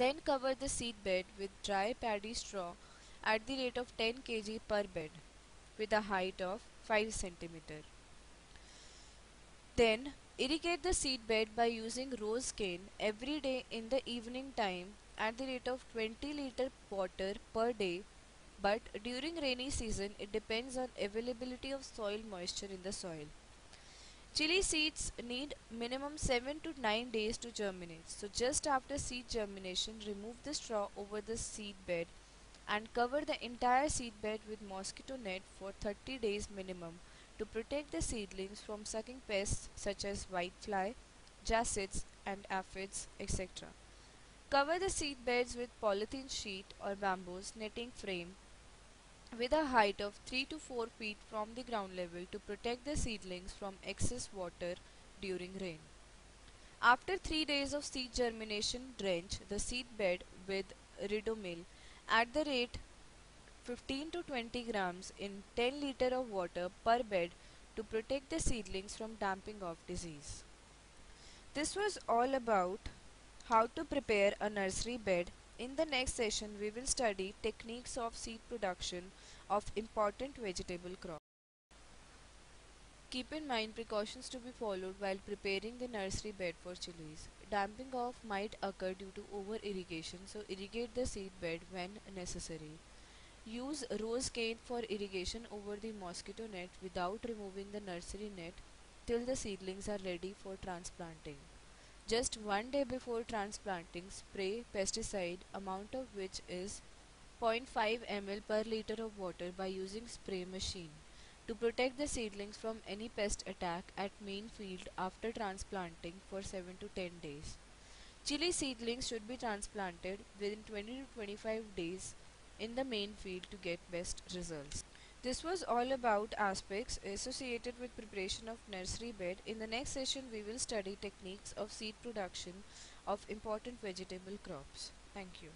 Then cover the seed bed with dry paddy straw at the rate of 10 kg per bed with a height of 5 cm. Then irrigate the seed bed by using rose can every day in the evening time at the rate of 20 liter water per day but during rainy season it depends on availability of soil moisture in the soil. Chili seeds need minimum 7 to 9 days to germinate. So just after seed germination, remove the straw over the seed bed and cover the entire seed bed with mosquito net for 30 days minimum to protect the seedlings from sucking pests such as whitefly, jassids and aphids, etc. Cover the seed beds with polythene sheet or bamboo netting frame with a height of 3 to 4 feet from the ground level to protect the seedlings from excess water during rain. After 3 days of seed germination, drench the seed bed with Ridomil at the rate 15 to 20 grams in 10 liter of water per bed to protect the seedlings from damping of disease. This was all about how to prepare a nursery bed in the next session, we will study techniques of seed production of important vegetable crops. Keep in mind precautions to be followed while preparing the nursery bed for chilies. Damping off might occur due to over irrigation, so irrigate the seed bed when necessary. Use rose can for irrigation over the mosquito net without removing the nursery net till the seedlings are ready for transplanting. Just one day before transplanting, spray pesticide amount of which is 0.5 ml per liter of water by using spray machine to protect the seedlings from any pest attack at main field after transplanting for 7 to 10 days. Chili seedlings should be transplanted within 20 to 25 days in the main field to get best results. This was all about aspects associated with preparation of nursery bed. In the next session we will study techniques of seed production of important vegetable crops. Thank you.